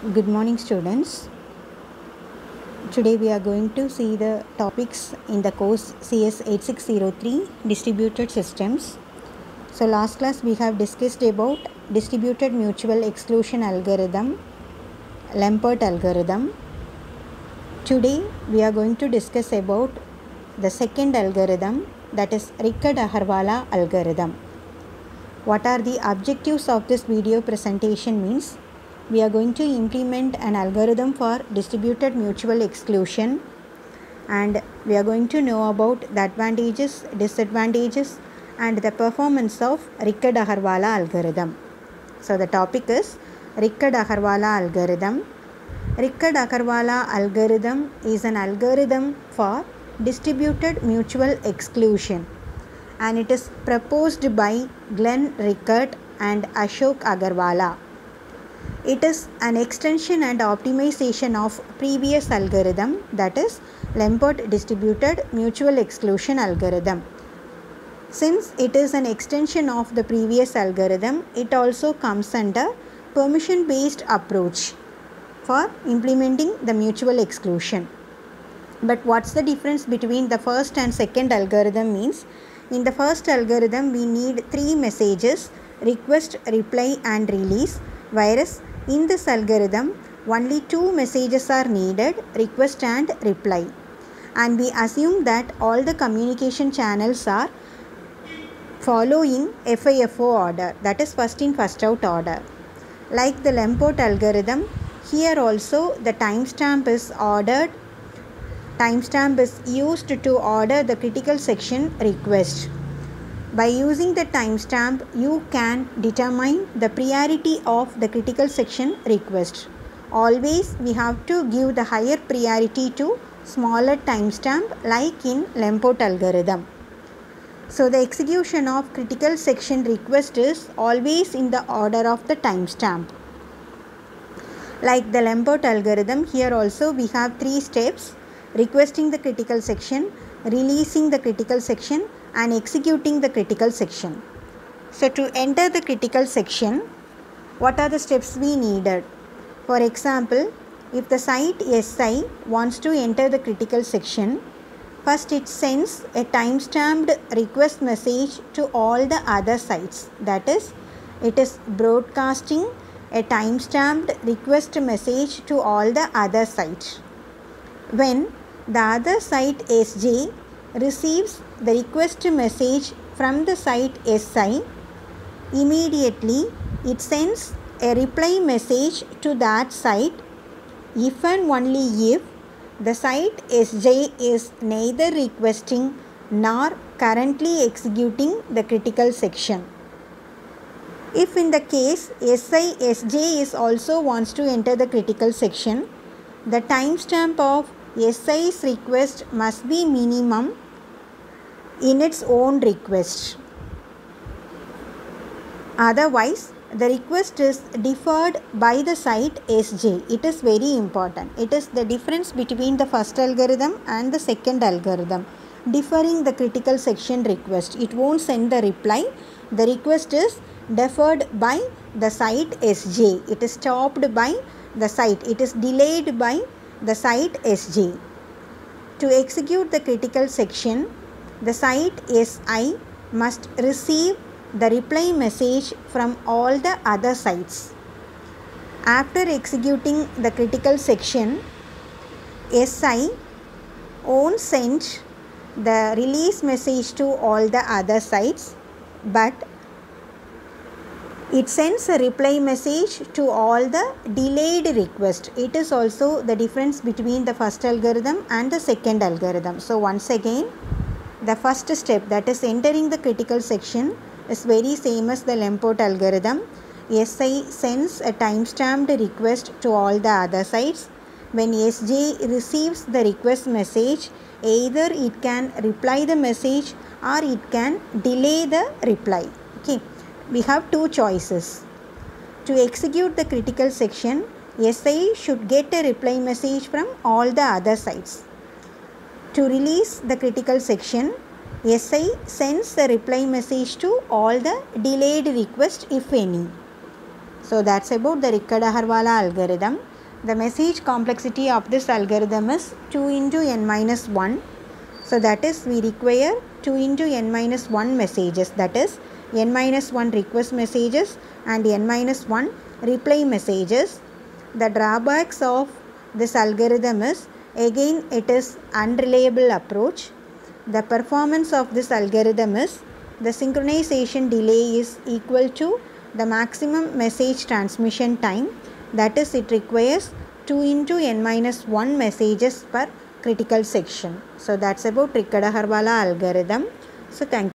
Good morning, students. Today we are going to see the topics in the course CS 8603 Distributed Systems. So, last class we have discussed about distributed mutual exclusion algorithm, Lamport algorithm. Today we are going to discuss about the second algorithm that is Ricart Agarwala algorithm. What are the objectives of this video presentation means we are going to implement an algorithm for distributed mutual exclusion and we are going to know about the advantages, disadvantages and the performance of Ricart Agarwala algorithm. So the topic is Ricart Agarwala algorithm. Ricart Agarwala algorithm is an algorithm for distributed mutual exclusion and it is proposed by Glenn Ricart and Ashok Agarwala. It is an extension and optimization of previous algorithm that is Lamport distributed mutual exclusion algorithm. Since it is an extension of the previous algorithm, it also comes under permission based approach for implementing the mutual exclusion. But what's the difference between the first and second algorithm means in the first algorithm we need three messages request, reply and release whereas in this algorithm only two messages are needed request and reply and we assume that all the communication channels are following FIFO order that is first in first out order. Like the Lamport algorithm here also the timestamp is ordered timestamp is used to order the critical section request. By using the timestamp, you can determine the priority of the critical section request. Always we have to give the higher priority to smaller timestamp like in Lamport algorithm. So the execution of critical section request is always in the order of the timestamp. Like the Lamport algorithm, here also we have three steps requesting the critical section, releasing the critical section and executing the critical section. So to enter the critical section, what are the steps we needed? For example, if the site SI wants to enter the critical section, first it sends a time-stamped request message to all the other sites. That is, it is broadcasting a time-stamped request message to all the other sites. When the other site SJ receives the request message from the site SI, immediately it sends a reply message to that site if and only if the site SJ is neither requesting nor currently executing the critical section. If in the case SI SJ is also wants to enter the critical section, the timestamp of SI's request must be minimum in its own request. Otherwise, the request is deferred by the site SJ. It is very important. It is the difference between the first algorithm and the second algorithm. Deferring the critical section request. It won't send the reply. The request is deferred by the site SJ. It is stopped by the site. It is delayed by the site SJ. To execute the critical section, the site SI must receive the reply message from all the other sites. After executing the critical section, SI won't send the release message to all the other sites but it sends a reply message to all the delayed request. It is also the difference between the first algorithm and the second algorithm. So once again the first step that is entering the critical section is very same as the Lamport algorithm. SI sends a time-stamped request to all the other sites. When SJ receives the request message either it can reply the message or it can delay the reply. Okay we have two choices. To execute the critical section, SI should get a reply message from all the other sites. To release the critical section, SI sends a reply message to all the delayed request if any. So that's about the Ricart Agarwala algorithm. the message complexity of this algorithm is 2 into n minus 1 so that is we require 2 into n minus 1 messages that is n minus 1 request messages and n minus 1 reply messages. The drawbacks of this algorithm is again it is unreliable approach. The performance of this algorithm is the synchronization delay is equal to the maximum message transmission time. That is it requires 2 into n minus 1 messages per critical section. So that's about Ricart-Agarwala algorithm. So thank